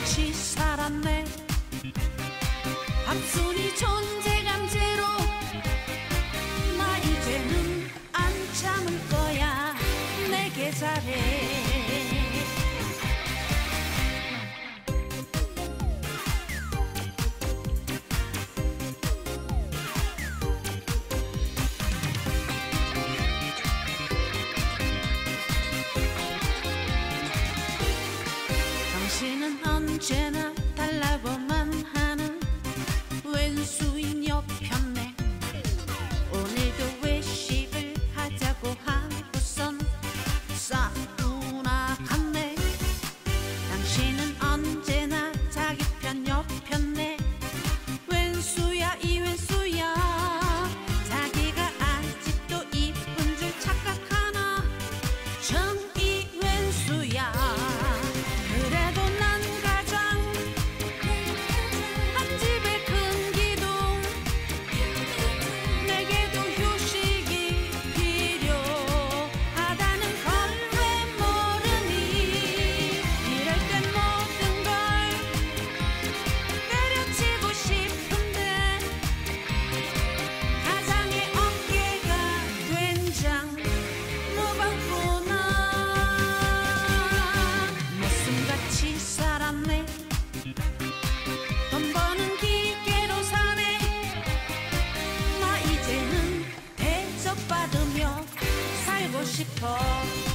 없이 살았네. 밥순이 존재감 제로 나 이제는 안 참을 거야. 내게 잘해. Jenna. should call.